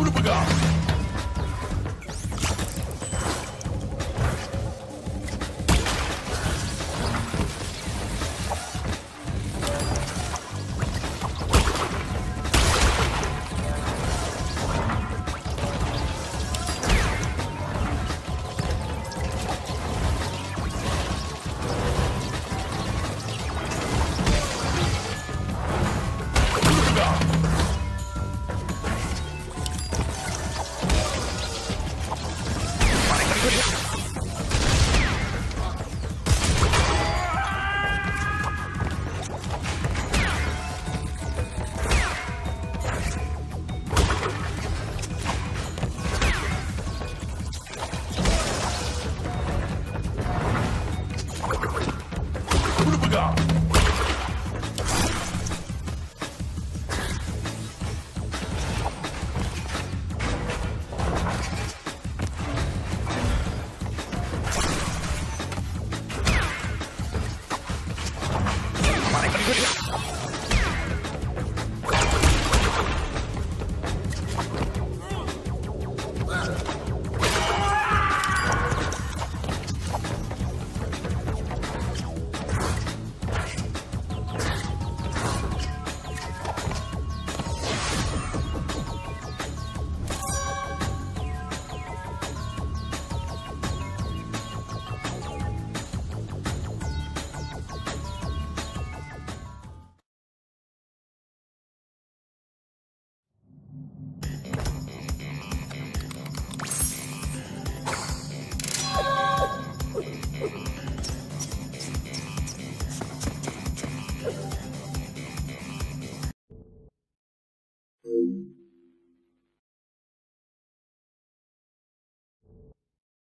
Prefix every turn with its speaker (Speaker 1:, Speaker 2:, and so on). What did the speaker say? Speaker 1: கொடுப்புக்கா
Speaker 2: Yeah.
Speaker 3: Good.